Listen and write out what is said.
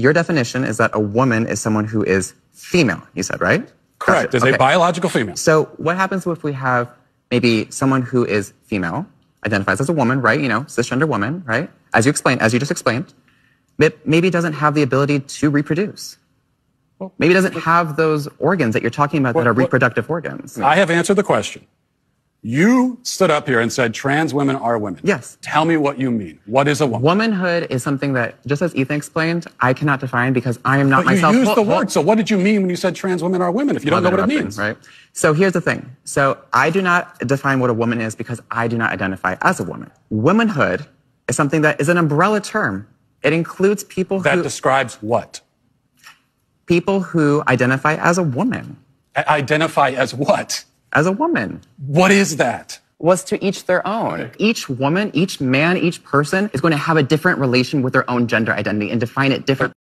your definition is that a woman is someone who is female, you said, right? Correct. Is Okay. a biological female. So what happens if we have maybe someone who is female, identifies as a woman, right? You know, cisgender woman, right? As you explained, as you just explained, but maybe doesn't have the ability to reproduce. Maybe doesn't have those organs that you're talking about that are reproductive organs. I have answered the question. You stood up here and said trans women are women. Yes. Tell me what you mean. What is a woman? Womanhood is something that, just as Ethan explained, I cannot define because I am not But you used the word. So what did you mean when you said trans women are women if you don't know what it means? Right. So here's the thing. So I do not define what a woman is because I do not identify as a woman. Womanhood is something that is an umbrella term. It includes people That who describes what? people who identify as a woman, I- Identify as what? As a woman. What is that? Was to each their own. Each woman, each man, each person is going to have a different relation with their own gender identity and define it differently.